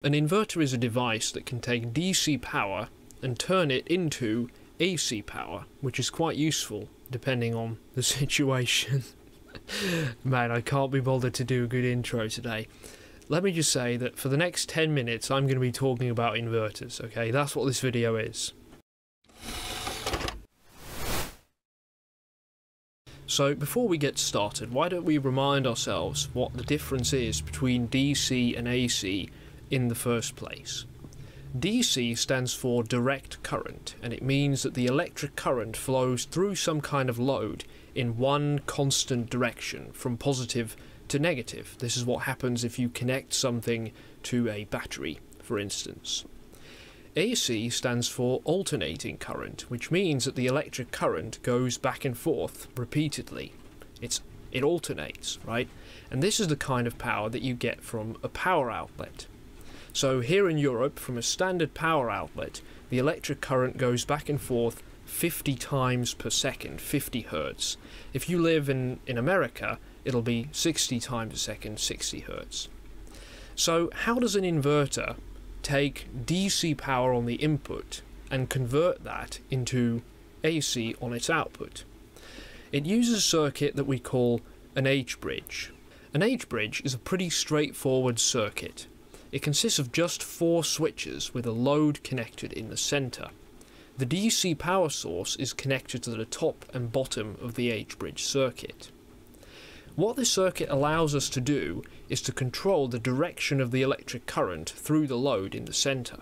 An inverter is a device that can take DC power and turn it into AC power, which is quite useful depending on the situation. Man, I can't be bothered to do a good intro today. Let me just say that for the next 10 minutes I'm going to be talking about inverters, okay? That's what this video is. So before we get started, why don't we remind ourselves what the difference is between DC and AC in the first place. DC stands for direct current, and it means that the electric current flows through some kind of load in one constant direction, from positive to negative. This is what happens if you connect something to a battery, for instance. AC stands for alternating current, which means that the electric current goes back and forth repeatedly. It's it alternates, right? And this is the kind of power that you get from a power outlet. So here in Europe, from a standard power outlet, the electric current goes back and forth 50 times per second, 50 hertz. If you live in, in America, it'll be 60 times a second, 60 hertz. So how does an inverter take DC power on the input and convert that into AC on its output? It uses a circuit that we call an H-bridge. An H-bridge is a pretty straightforward circuit. It consists of just four switches with a load connected in the center. The DC power source is connected to the top and bottom of the H-bridge circuit. What this circuit allows us to do is to control the direction of the electric current through the load in the center.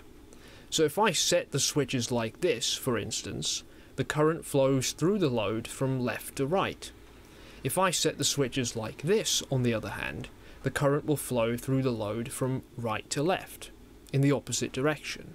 So if I set the switches like this, for instance, the current flows through the load from left to right. If I set the switches like this, on the other hand, the current will flow through the load from right to left, in the opposite direction.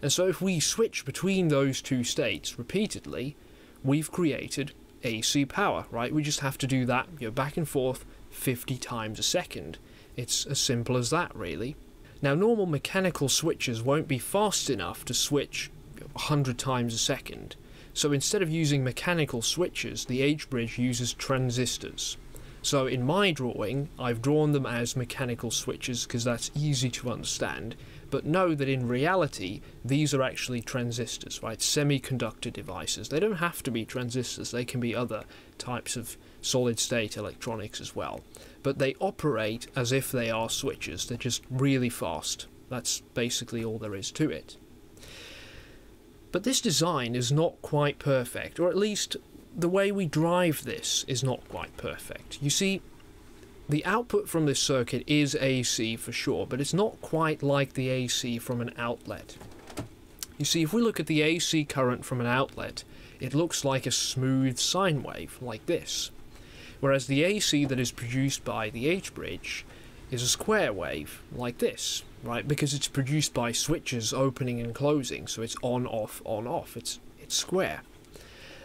And so if we switch between those two states repeatedly, we've created AC power, right? We just have to do that you know, back and forth 50 times a second. It's as simple as that, really. Now, normal mechanical switches won't be fast enough to switch 100 times a second. So instead of using mechanical switches, the H-bridge uses transistors. So in my drawing, I've drawn them as mechanical switches because that's easy to understand, but know that in reality, these are actually transistors, right? Semiconductor devices. They don't have to be transistors, they can be other types of solid state electronics as well. But they operate as if they are switches, they're just really fast. That's basically all there is to it. But this design is not quite perfect, or at least the way we drive this is not quite perfect. You see, the output from this circuit is AC for sure, but it's not quite like the AC from an outlet. You see, if we look at the AC current from an outlet, it looks like a smooth sine wave, like this. Whereas the AC that is produced by the H-bridge is a square wave, like this, right? Because it's produced by switches opening and closing, so it's on, off, on, off. It's, it's square.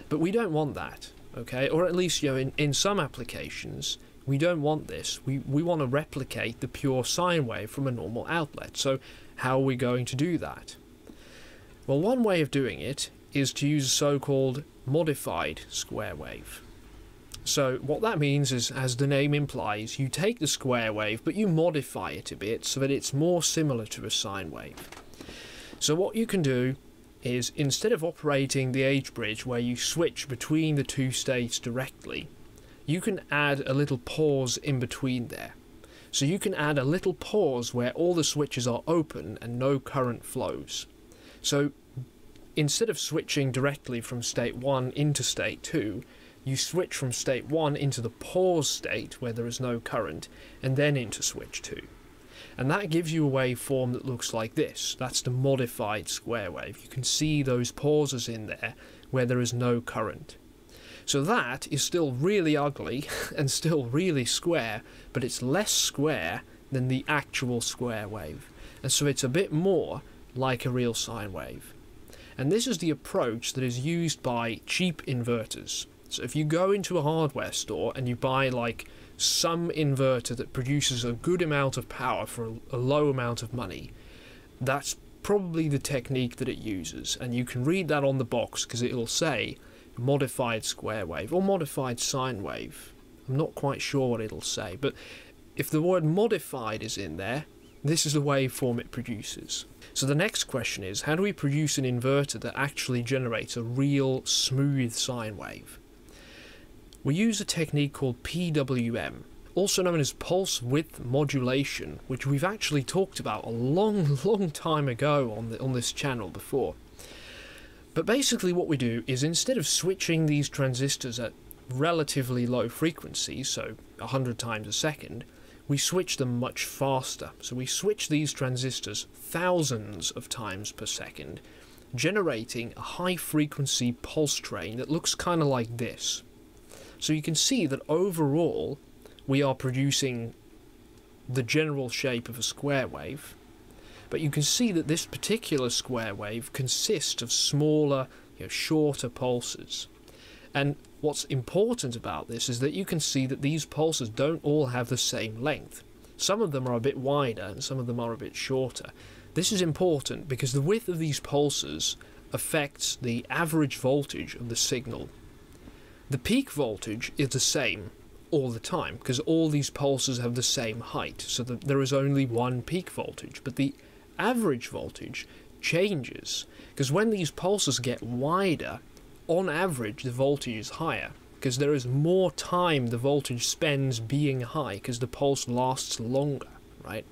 But we don't want that, okay? Or at least, you know, in, in some applications, we don't want this. We, we want to replicate the pure sine wave from a normal outlet. So how are we going to do that? Well, one way of doing it is to use a so-called modified square wave. So what that means is, as the name implies, you take the square wave, but you modify it a bit so that it's more similar to a sine wave. So what you can do is instead of operating the H-bridge where you switch between the two states directly, you can add a little pause in between there. So you can add a little pause where all the switches are open and no current flows. So instead of switching directly from state 1 into state 2, you switch from state 1 into the pause state where there is no current and then into switch 2 and that gives you a waveform that looks like this. That's the modified square wave. You can see those pauses in there where there is no current. So that is still really ugly and still really square, but it's less square than the actual square wave. And so it's a bit more like a real sine wave. And this is the approach that is used by cheap inverters. So if you go into a hardware store and you buy like some inverter that produces a good amount of power for a low amount of money, that's probably the technique that it uses. And you can read that on the box because it'll say modified square wave or modified sine wave. I'm not quite sure what it'll say, but if the word modified is in there, This is the waveform it produces. So the next question is, how do we produce an inverter that actually generates a real smooth sine wave? We use a technique called PWM, also known as pulse width modulation, which we've actually talked about a long, long time ago on, the, on this channel before. But basically what we do is instead of switching these transistors at relatively low frequencies, so 100 times a second, we switch them much faster. So we switch these transistors thousands of times per second, generating a high frequency pulse train that looks kind of like this. So you can see that overall we are producing the general shape of a square wave, but you can see that this particular square wave consists of smaller, you know, shorter pulses. And what's important about this is that you can see that these pulses don't all have the same length. Some of them are a bit wider and some of them are a bit shorter. This is important because the width of these pulses affects the average voltage of the signal. The peak voltage is the same all the time because all these pulses have the same height so that there is only one peak voltage but the average voltage changes because when these pulses get wider on average the voltage is higher because there is more time the voltage spends being high because the pulse lasts longer right?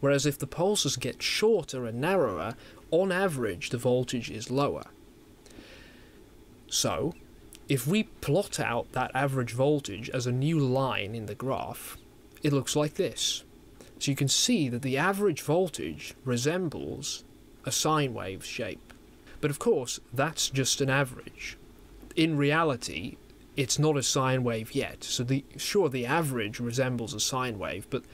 Whereas if the pulses get shorter and narrower on average the voltage is lower. So if we plot out that average voltage as a new line in the graph, it looks like this. So you can see that the average voltage resembles a sine wave shape. But of course, that's just an average. In reality, it's not a sine wave yet. So the sure the average resembles a sine wave, but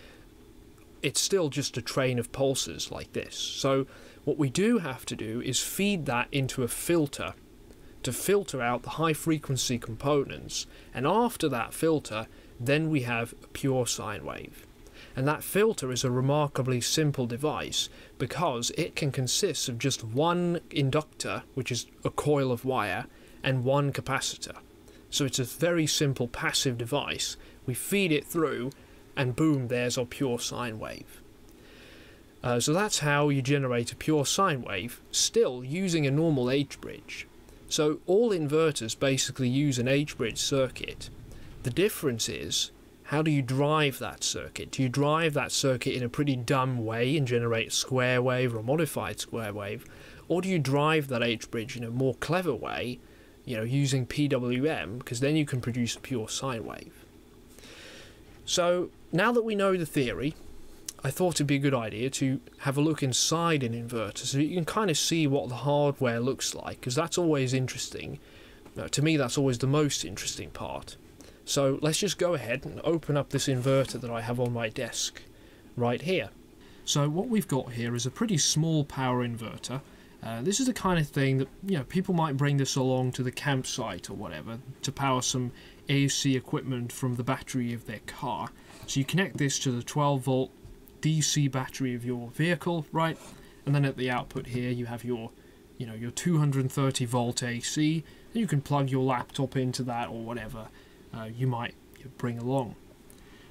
it's still just a train of pulses like this. So what we do have to do is feed that into a filter to filter out the high frequency components and after that filter then we have a pure sine wave. And that filter is a remarkably simple device because it can consist of just one inductor, which is a coil of wire, and one capacitor. So it's a very simple passive device. We feed it through and boom, there's our pure sine wave. Uh, so that's how you generate a pure sine wave, still using a normal H-bridge. So all inverters basically use an H-bridge circuit. The difference is, how do you drive that circuit? Do you drive that circuit in a pretty dumb way and generate a square wave or a modified square wave? Or do you drive that H-bridge in a more clever way, you know, using PWM, because then you can produce a pure sine wave. So now that we know the theory, I thought it'd be a good idea to have a look inside an inverter so you can kind of see what the hardware looks like because that's always interesting. to me, that's always the most interesting part. So let's just go ahead and open up this inverter that I have on my desk right here. So what we've got here is a pretty small power inverter. Uh, this is the kind of thing that you know people might bring this along to the campsite or whatever to power some AC equipment from the battery of their car. So you connect this to the 12 volt DC battery of your vehicle, right? And then at the output here you have your, you know, your 230 volt AC. And you can plug your laptop into that or whatever uh, you might bring along.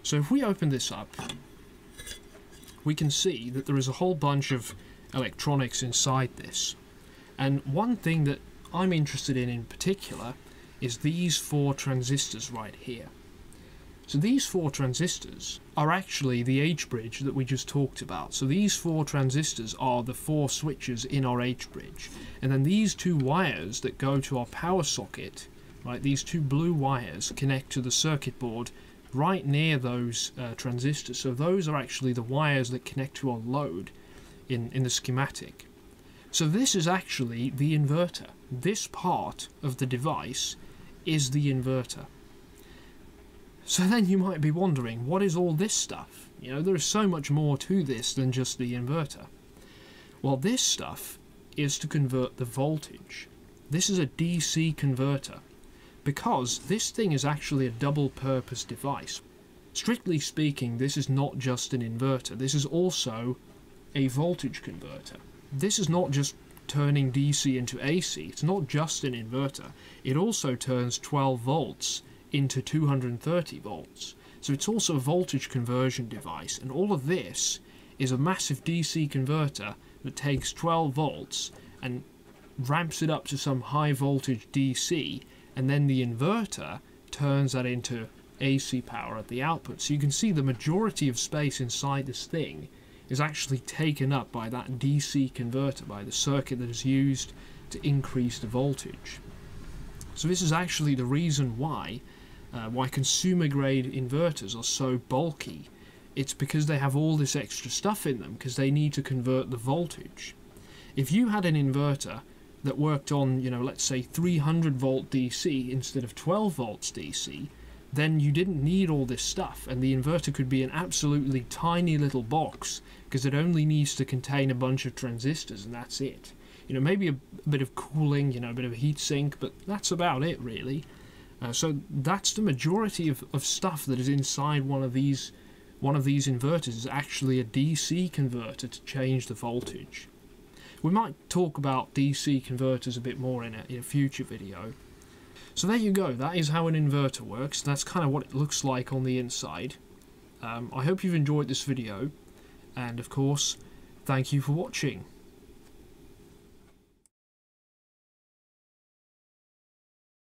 So if we open this up, we can see that there is a whole bunch of electronics inside this. And one thing that I'm interested in in particular is these four transistors right here. So these four transistors are actually the H-bridge that we just talked about. So these four transistors are the four switches in our H-bridge. And then these two wires that go to our power socket, right, these two blue wires connect to the circuit board right near those uh, transistors. So those are actually the wires that connect to our load in, in the schematic. So this is actually the inverter. This part of the device is the inverter. So then you might be wondering, what is all this stuff? You know, there is so much more to this than just the inverter. Well, this stuff is to convert the voltage. This is a DC converter because this thing is actually a double purpose device. Strictly speaking, this is not just an inverter, this is also a voltage converter. This is not just turning DC into AC, it's not just an inverter, it also turns 12 volts into 230 volts. So it's also a voltage conversion device, and all of this is a massive DC converter that takes 12 volts and ramps it up to some high voltage DC, and then the inverter turns that into AC power at the output. So you can see the majority of space inside this thing is actually taken up by that DC converter, by the circuit that is used to increase the voltage. So this is actually the reason why uh, why consumer grade inverters are so bulky. It's because they have all this extra stuff in them because they need to convert the voltage. If you had an inverter that worked on, you know, let's say 300 volt DC instead of 12 volts DC, then you didn't need all this stuff and the inverter could be an absolutely tiny little box because it only needs to contain a bunch of transistors and that's it. You know, maybe a, a bit of cooling, you know, a bit of a heat sink, but that's about it really. Uh, so that's the majority of, of stuff that is inside one of these one of these inverters is actually a DC converter to change the voltage. We might talk about DC converters a bit more in a, in a future video. So there you go, that is how an inverter works, that's kind of what it looks like on the inside. Um, I hope you've enjoyed this video, and of course, thank you for watching.